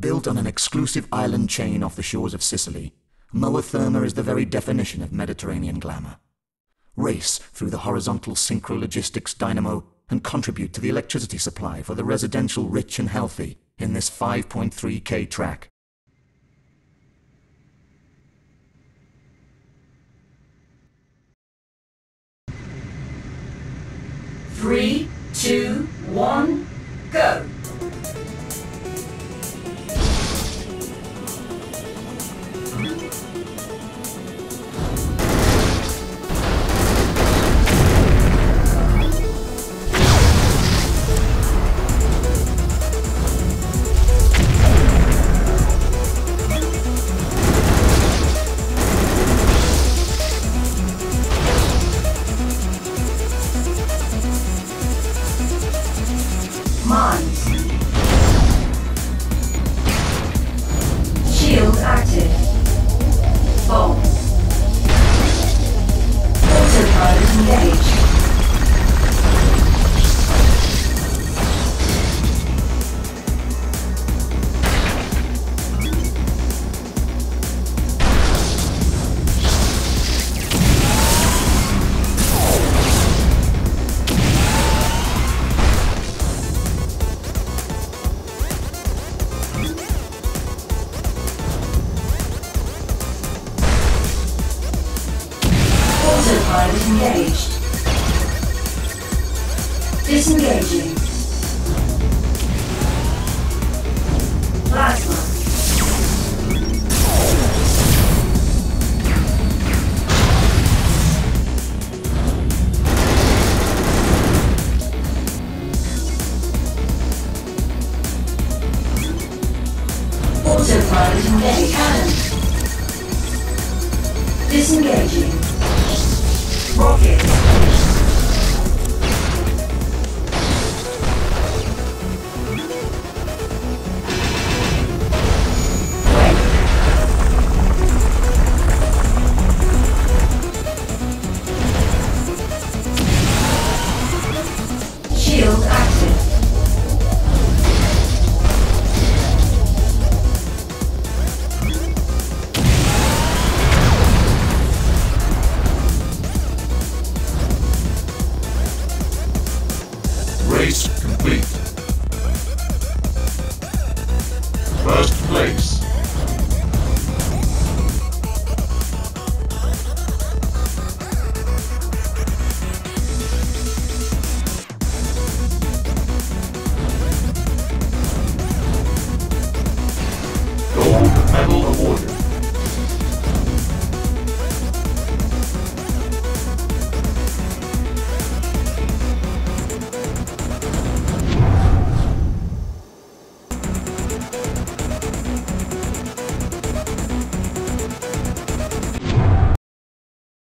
Built on an exclusive island chain off the shores of Sicily, Moa Therma is the very definition of Mediterranean glamour. Race through the horizontal synchrologistics dynamo and contribute to the electricity supply for the residential rich and healthy in this 5.3k track. Three, two, one, go! Autopilot engaged. Disengaging. Plasma. Autopilot engaged. Cannon. Disengaging. Rocket.